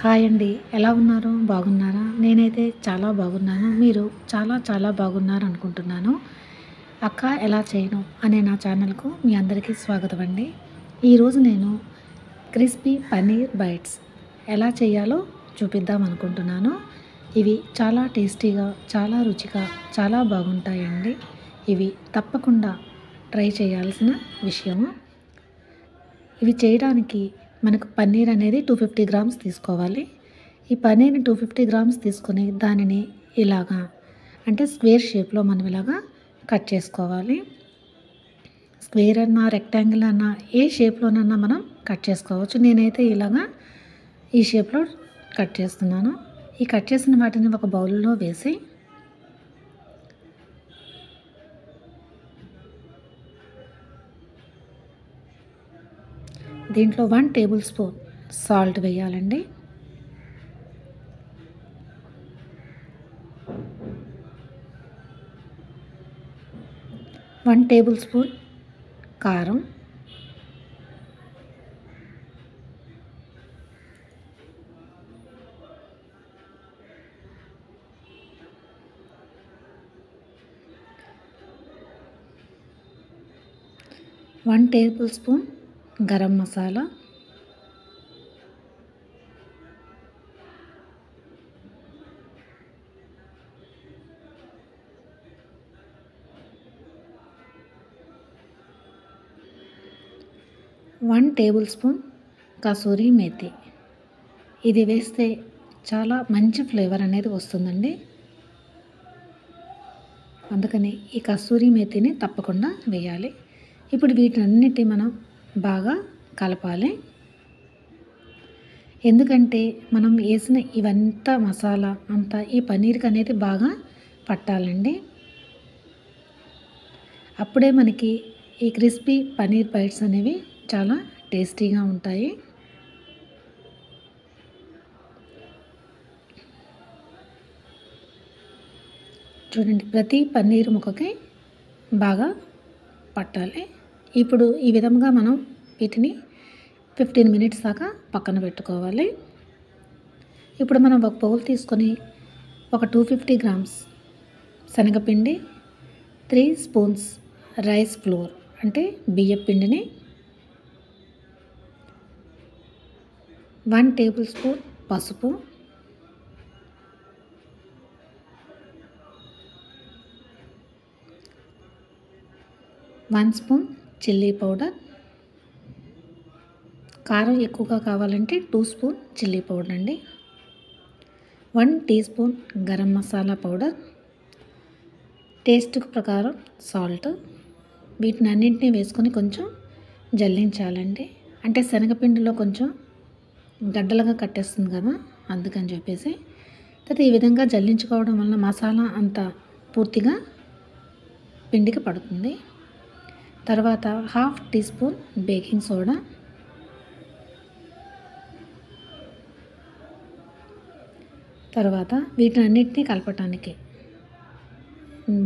Hi అండి. ఎలా ఉన్నారు? బాగున్నారా? నేనైతే చాలా బాగున్నాను. మీరు చాలా చాలా బాగున్నారు అనుకుంటున్నాను. అక్క ఎలా చేయను అనే నా ఛానల్కు మీ అందరికీ స్వాగతం అండి. ఈరోజు నేను క్రిస్పీ పన్నీర్ బైట్స్ ఎలా చేయాలో చూపిద్దాం అనుకుంటున్నాను. ఇవి చాలా టేస్టీగా చాలా రుచిగా చాలా బాగుంటాయండి. ఇవి తప్పకుండా ట్రై చేయాల్సిన విషయము. ఇవి చేయడానికి మనకు పన్నీర్ అనేది టూ ఫిఫ్టీ గ్రామ్స్ తీసుకోవాలి. ఈ పన్నీర్ని టూ ఫిఫ్టీ గ్రామ్స్ తీసుకొని దానిని ఇలాగా అంటే స్క్వేర్ షేప్లో మనం ఇలాగా కట్ చేసుకోవాలి. స్క్వేర్ అన్నా రెక్టాంగిల్ అన్నా ఏ షేప్లోనన్నా మనం కట్ చేసుకోవచ్చు. నేనైతే ఇలాగా ఈ షేప్లో కట్ చేస్తున్నాను. ఈ కట్ చేసిన వాటిని ఒక బౌల్లో వేసి దీంట్లో వన్ టేబుల్ స్పూన్ సాల్ట్ వేయాలండి. వన్ టేబుల్ స్పూన్ కారం. One tablespoon garam masala. One tablespoon kasuri methi. ఇది వేస్తే చాలా మంచి ఫ్లేవర్ అనేది వస్తుందండి. అందుకని ఈ కస్తూరి మేతిని తప్పకుండా వేయాలి. ఇప్పుడు వీటన్నిటి మనం బాగా కలపాలి. ఎందుకంటే మనం వేసిన ఇవంతా మసాలా అంతా ఈ పన్నీర్కి అనేది బాగా పట్టాలండి. అప్పుడే మనకి ఈ క్రిస్పీ పన్నీర్ బైట్స్ అనేవి చాలా టేస్టీగా ఉంటాయి. చూడండి ప్రతి పన్నీర్ ముక్కకి బాగా పట్టాలి. ఇప్పుడు ఈ విధంగా మనం వీటిని ఫిఫ్టీన్ మినిట్స్ దాకా పక్కన పెట్టుకోవాలి. ఇప్పుడు మనం ఒక బౌల్ తీసుకొని ఒక టూ ఫిఫ్టీ గ్రామ్స్ శనగపిండి త్రీ స్పూన్స్ రైస్ ఫ్లోర్ అంటే బియ్యం పిండిని వన్ టేబుల్ స్పూన్ పసుపు వన్ స్పూన్ చిల్లీ పౌడర్. కారం ఎక్కువగా కావాలంటే టూ స్పూన్ చిల్లీ పౌడర్ అండి. One teaspoon garam masala powder. Taste ప్రకారం సాల్ట్. వీటిని అన్నింటినీ వేసుకొని కొంచెం జల్లించాలండి. అంటే శనగపిండిలో కొంచెం గడ్డలుగా కట్టేస్తుంది కదా అందుకని చెప్పేసి. తర్వాత ఈ విధంగా జల్లించుకోవడం వల్ల మసాలా అంత పూర్తిగా పిండికి పడుతుంది. తర్వాత half teaspoon baking soda తర్వాత వీటన్నిటిని కలపటానికి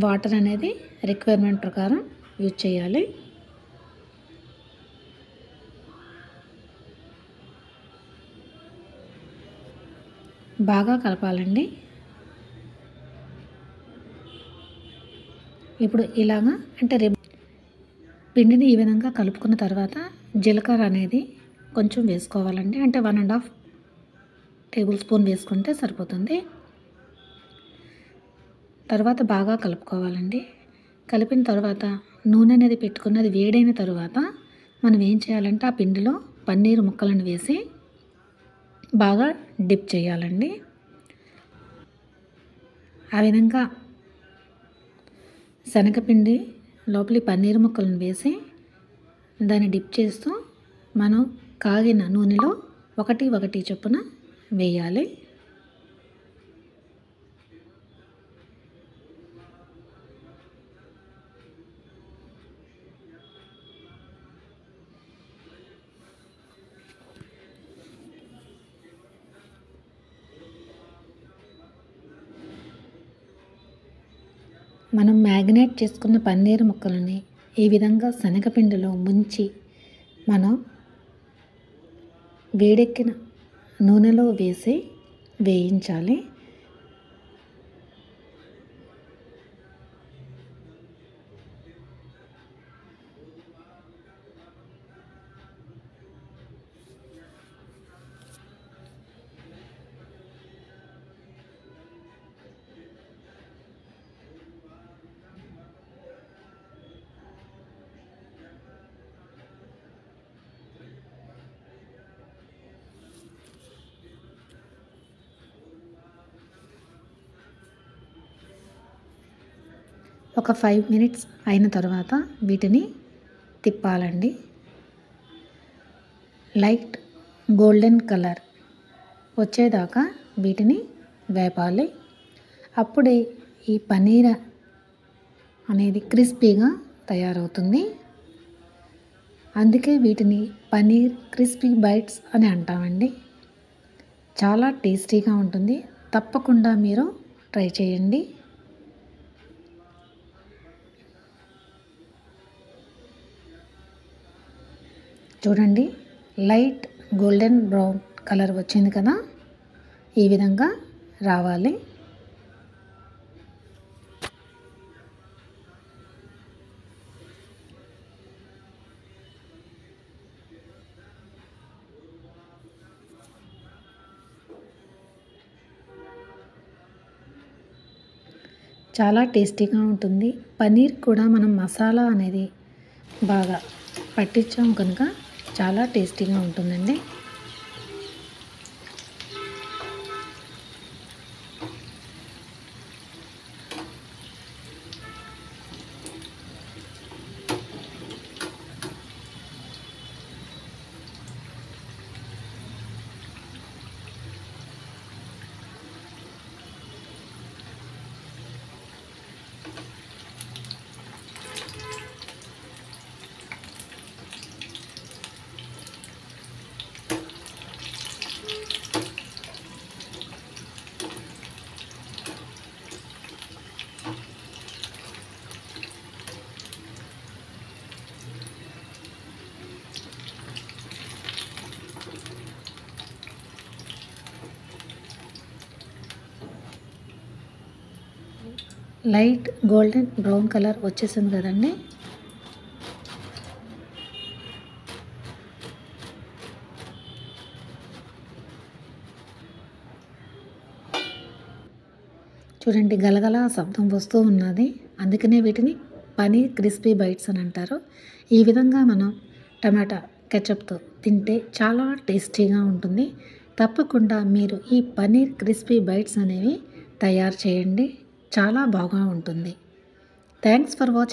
వాటర్ అనేది రిక్వైర్మెంట్ ప్రకారం యూజ్ చేయాలి. బాగా కలపాలండి. ఇప్పుడు ఇలాగా అంటే రిబ్ పిండిని ఈ విధంగా కలుపుకున్న తర్వాత జీలకర్ర అనేది కొంచెం వేసుకోవాలండి. అంటే one and half tablespoon వేసుకుంటే సరిపోతుంది. తర్వాత బాగా కలుపుకోవాలండి. కలిపిన తర్వాత నూనె అనేది పెట్టుకున్నది వేడైన తర్వాత మనం ఏం చేయాలంటే ఆ పిండిలో పన్నీర్ ముక్కలను వేసి బాగా డిప్ చేయాలండి. ఆ విధంగా శనగపిండి లోపలి పన్నీర్ ముక్కలను వేసి దాన్ని డిప్ చేస్తూ మనం కాగిన నూనెలో ఒకటి ఒకటి చొప్పున వేయాలి. మనం మ్యాగ్నేట్ చేసుకున్న పన్నీర్ ముక్కలని ఈ విధంగా శనగపిండిలో ముంచి మనం వేడెక్కిన నూనెలో వేసి వేయించాలి. ఒక ఫైవ్ మినిట్స్ అయిన తర్వాత వీటిని తిప్పాలండి. లైట్ గోల్డెన్ కలర్ వచ్చేదాకా వీటిని వేపాలి. అప్పుడే ఈ పనీర అనేది క్రిస్పీగా తయారవుతుంది. అందుకే వీటిని పనీర్ క్రిస్పీ బైట్స్ అని అంటామండి. చాలా టేస్టీగా ఉంటుంది. తప్పకుండా మీరు ట్రై చేయండి. చూడండి లైట్ గోల్డెన్ బ్రౌన్ కలర్ వచ్చింది కదా ఈ విధంగా రావాలి. చాలా టేస్టీగా ఉంటుంది. పన్నీర్ కూడా మనం మసాలా అనేది బాగా పట్టించాం కనుక చాలా టేస్టీగా ఉంటుందండి. లైట్ గోల్డెన్ బ్రౌన్ కలర్ వచ్చేసింది కదండి. చూడండి గలగల శబ్దం వస్తూ ఉన్నది. అందుకనే వీటిని పనీర్ క్రిస్పీ బైట్స్ అని అంటారు. ఈ విధంగా మనం టమాటా కెచప్తో తింటే చాలా టేస్టీగా ఉంటుంది. తప్పకుండా మీరు ఈ పనీర్ క్రిస్పీ బైట్స్ అనేవి తయారు చేయండి. చాలా బాగా ఉంటుంది. Thanks for watching